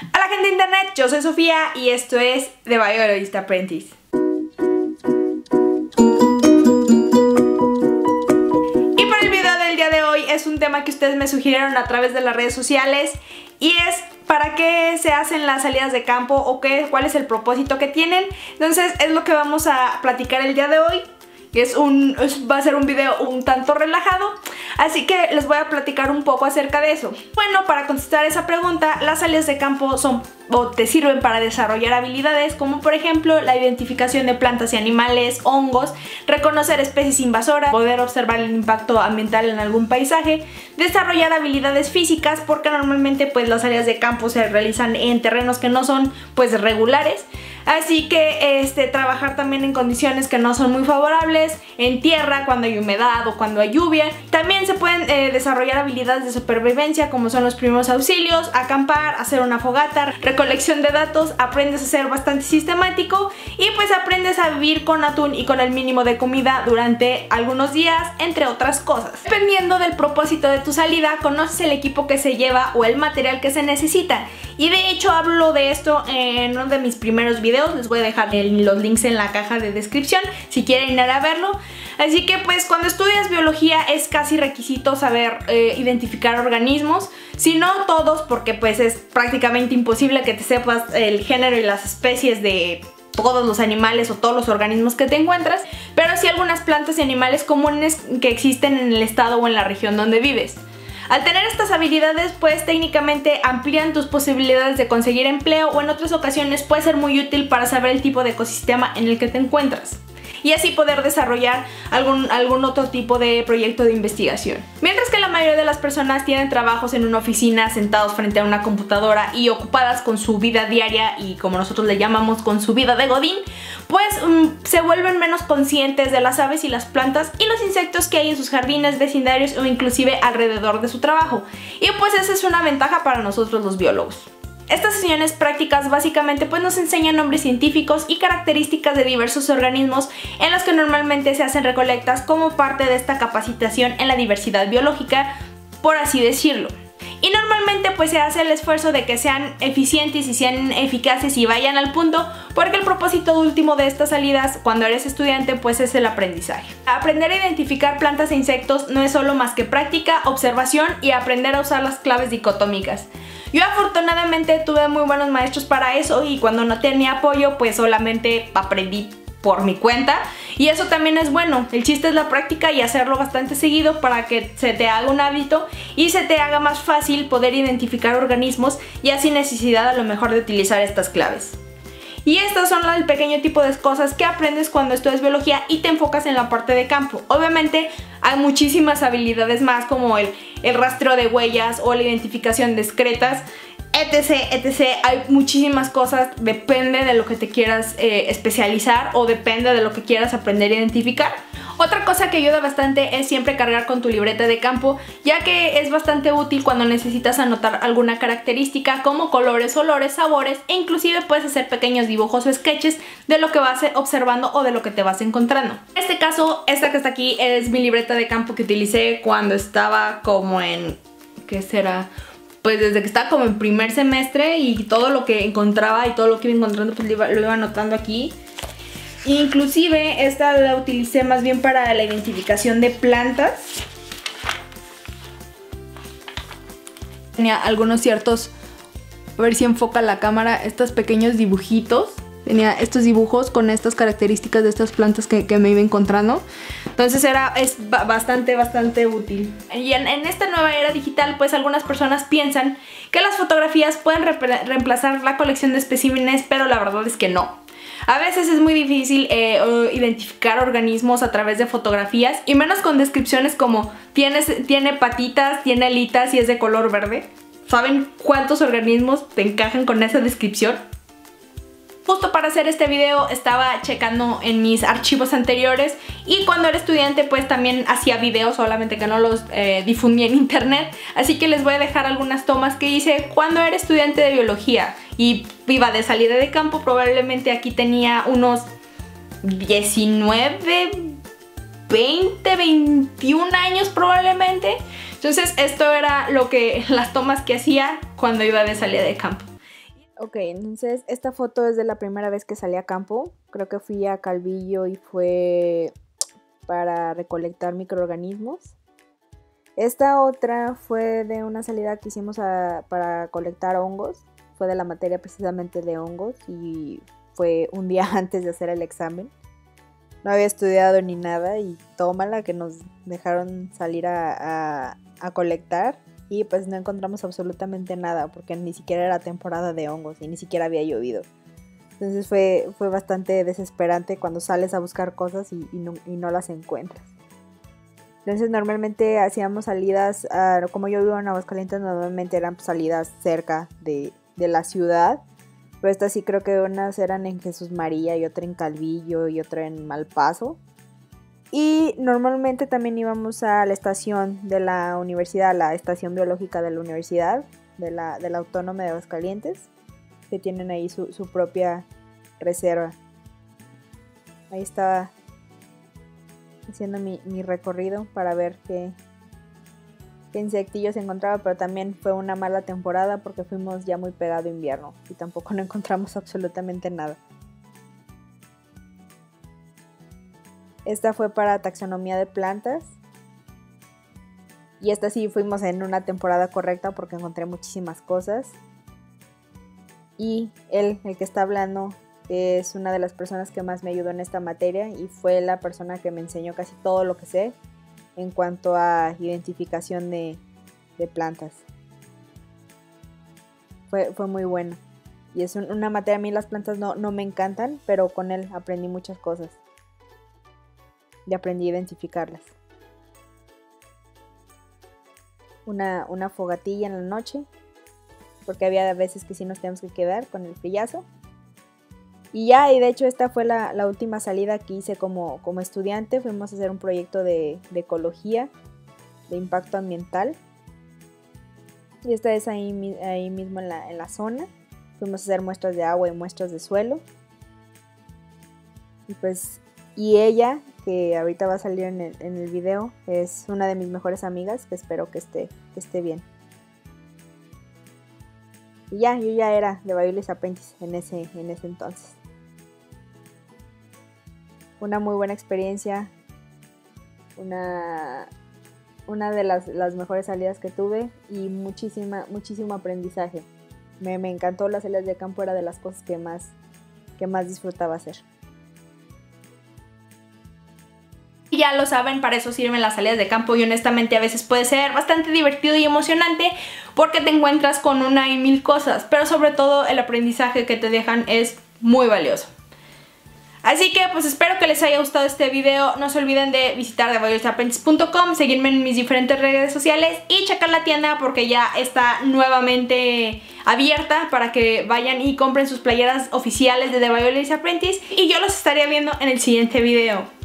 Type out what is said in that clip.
Hola gente de internet, yo soy Sofía y esto es The Biologist Apprentice. Y para el video del día de hoy es un tema que ustedes me sugirieron a través de las redes sociales y es para qué se hacen las salidas de campo o qué, cuál es el propósito que tienen. Entonces es lo que vamos a platicar el día de hoy es un, va a ser un video un tanto relajado, así que les voy a platicar un poco acerca de eso. Bueno, para contestar esa pregunta, las salidas de campo son o te sirven para desarrollar habilidades como por ejemplo la identificación de plantas y animales, hongos, reconocer especies invasoras, poder observar el impacto ambiental en algún paisaje, desarrollar habilidades físicas porque normalmente pues las áreas de campo se realizan en terrenos que no son pues regulares Así que este, trabajar también en condiciones que no son muy favorables, en tierra, cuando hay humedad o cuando hay lluvia. También se pueden eh, desarrollar habilidades de supervivencia como son los primeros auxilios, acampar, hacer una fogata, recolección de datos, aprendes a ser bastante sistemático y pues aprendes a vivir con atún y con el mínimo de comida durante algunos días, entre otras cosas. Dependiendo del propósito de tu salida, conoces el equipo que se lleva o el material que se necesita. Y de hecho hablo de esto en uno de mis primeros videos les voy a dejar los links en la caja de descripción si quieren ir a verlo. Así que pues cuando estudias biología es casi requisito saber eh, identificar organismos, si no todos porque pues es prácticamente imposible que te sepas el género y las especies de todos los animales o todos los organismos que te encuentras, pero sí algunas plantas y animales comunes que existen en el estado o en la región donde vives. Al tener estas habilidades pues técnicamente amplían tus posibilidades de conseguir empleo o en otras ocasiones puede ser muy útil para saber el tipo de ecosistema en el que te encuentras y así poder desarrollar algún, algún otro tipo de proyecto de investigación. Mientras que la mayoría de las personas tienen trabajos en una oficina sentados frente a una computadora y ocupadas con su vida diaria y como nosotros le llamamos con su vida de godín, pues mm, se vuelven menos conscientes de las aves y las plantas y los insectos que hay en sus jardines, vecindarios o inclusive alrededor de su trabajo. Y pues esa es una ventaja para nosotros los biólogos. Estas sesiones prácticas básicamente pues nos enseñan nombres científicos y características de diversos organismos en los que normalmente se hacen recolectas como parte de esta capacitación en la diversidad biológica, por así decirlo. Y normalmente pues se hace el esfuerzo de que sean eficientes y sean eficaces y vayan al punto porque el propósito último de estas salidas cuando eres estudiante pues es el aprendizaje. Aprender a identificar plantas e insectos no es solo más que práctica, observación y aprender a usar las claves dicotómicas. Yo afortunadamente tuve muy buenos maestros para eso y cuando no tenía apoyo pues solamente aprendí por mi cuenta y eso también es bueno, el chiste es la práctica y hacerlo bastante seguido para que se te haga un hábito y se te haga más fácil poder identificar organismos y así necesidad a lo mejor de utilizar estas claves. Y estas son el pequeño tipo de cosas que aprendes cuando estudias biología y te enfocas en la parte de campo. Obviamente hay muchísimas habilidades más como el, el rastreo de huellas o la identificación de excretas, etc, etc. Hay muchísimas cosas, depende de lo que te quieras eh, especializar o depende de lo que quieras aprender a identificar. Otra cosa que ayuda bastante es siempre cargar con tu libreta de campo, ya que es bastante útil cuando necesitas anotar alguna característica como colores, olores, sabores e inclusive puedes hacer pequeños dibujos o sketches de lo que vas observando o de lo que te vas encontrando. En este caso, esta que está aquí es mi libreta de campo que utilicé cuando estaba como en... ¿qué será? Pues desde que estaba como en primer semestre y todo lo que encontraba y todo lo que iba encontrando pues lo iba anotando aquí. Inclusive esta la utilicé más bien para la identificación de plantas. Tenía algunos ciertos, a ver si enfoca la cámara, estos pequeños dibujitos. Tenía estos dibujos con estas características de estas plantas que, me iba encontrando. Entonces era, es bastante, bastante útil. Y en, esta nueva era digital, pues algunas personas piensan que las fotografías pueden reemplazar la colección de especímenes, pero la verdad es que no. A veces es muy difícil eh, identificar organismos a través de fotografías y menos con descripciones como tiene patitas, tiene alitas y es de color verde. ¿Saben cuántos organismos te encajan con esa descripción? Justo para hacer este video estaba checando en mis archivos anteriores y cuando era estudiante pues también hacía videos, solamente que no los eh, difundía en internet. Así que les voy a dejar algunas tomas que hice cuando era estudiante de biología y iba de salida de campo. Probablemente aquí tenía unos 19, 20, 21 años probablemente. Entonces esto era lo que las tomas que hacía cuando iba de salida de campo. Ok, entonces esta foto es de la primera vez que salí a campo. Creo que fui a Calvillo y fue para recolectar microorganismos. Esta otra fue de una salida que hicimos para colectar hongos. Fue de la materia precisamente de hongos y fue un día antes de hacer el examen. No había estudiado ni nada y tómala que nos dejaron salir a colectar y pues no encontramos absolutamente nada porque ni siquiera era temporada de hongos y ni siquiera había llovido. Entonces fue, fue bastante desesperante cuando sales a buscar cosas y, no, las encuentras. Entonces normalmente hacíamos salidas, como yo vivo en Aguascalientes, normalmente eran salidas cerca de, de, la ciudad. Pero estas sí creo que unas eran en Jesús María y otra en Calvillo y otra en Malpaso. Y normalmente también íbamos a la estación de la universidad, la estación biológica de la universidad, de la, de la Autónoma de Aguascalientes, que tienen ahí su, propia reserva. Ahí estaba haciendo mi, recorrido para ver qué, qué insectillos encontraba, pero también fue una mala temporada porque fuimos ya muy pegado invierno y tampoco no encontramos absolutamente nada. Esta fue para taxonomía de plantas. Y esta sí fuimos en una temporada correcta porque encontré muchísimas cosas. Y él, el que está hablando, es una de las personas que más me ayudó en esta materia y fue la persona que me enseñó casi todo lo que sé en cuanto a identificación de, plantas. Fue, muy bueno. Y es una materia, a mí las plantas no, no me encantan, pero con él aprendí muchas cosas y aprendí a identificarlas. Una, una fogatilla en la noche, porque había veces que sí nos teníamos que quedar con el frillazo. Y ya, y de hecho esta fue la, última salida que hice como, como, estudiante. Fuimos a hacer un proyecto de, ecología, de impacto ambiental. Y esta es ahí, ahí mismo en la, en la zona. Fuimos a hacer muestras de agua y muestras de suelo. Y pues, y ella que ahorita va a salir en el, video es una de mis mejores amigas que espero que esté, que esté bien. Y ya, yo ya era de Bailes Apprentice en ese, en ese entonces. Una muy buena experiencia. Una, una de las, las, mejores salidas que tuve y muchísima, muchísimo aprendizaje. Me, me, encantó las salidas de campo, era de las cosas que más, que más disfrutaba hacer. Ya lo saben, para eso sirven las salidas de campo y honestamente a veces puede ser bastante divertido y emocionante porque te encuentras con una y mil cosas, pero sobre todo el aprendizaje que te dejan es muy valioso. Así que pues espero que les haya gustado este video, no se olviden de visitar TheVioletApprentice.com, seguirme en mis diferentes redes sociales y checar la tienda porque ya está nuevamente abierta para que vayan y compren sus playeras oficiales de The Violet Apprentice y yo los estaría viendo en el siguiente video.